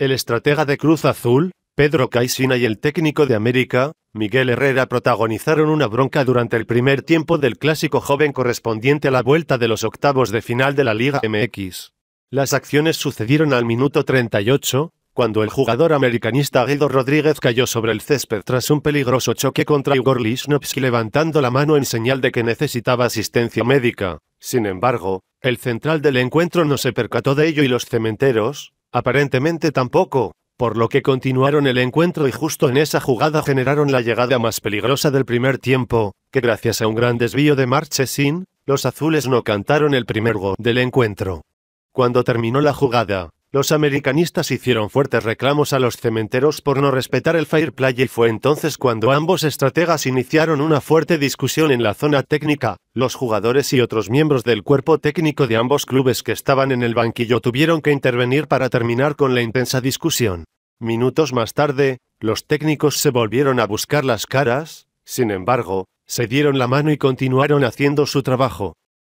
El estratega de Cruz Azul, Pedro Caixina y el técnico de América, Miguel Herrera protagonizaron una bronca durante el primer tiempo del clásico joven correspondiente a la vuelta de los octavos de final de la Liga MX. Las acciones sucedieron al minuto 38, cuando el jugador americanista Guido Rodríguez cayó sobre el césped tras un peligroso choque contra Igor Lichnowsky levantando la mano en señal de que necesitaba asistencia médica. Sin embargo, el central del encuentro no se percató de ello y los cementeros, aparentemente tampoco, por lo que continuaron el encuentro y justo en esa jugada generaron la llegada más peligrosa del primer tiempo, que gracias a un gran desvío de Marchesin, los azules no cantaron el primer gol del encuentro. Cuando terminó la jugada, los americanistas hicieron fuertes reclamos a los cementeros por no respetar el fair play y fue entonces cuando ambos estrategas iniciaron una fuerte discusión en la zona técnica. Los jugadores y otros miembros del cuerpo técnico de ambos clubes que estaban en el banquillo tuvieron que intervenir para terminar con la intensa discusión. Minutos más tarde, los técnicos se volvieron a buscar las caras, sin embargo, se dieron la mano y continuaron haciendo su trabajo.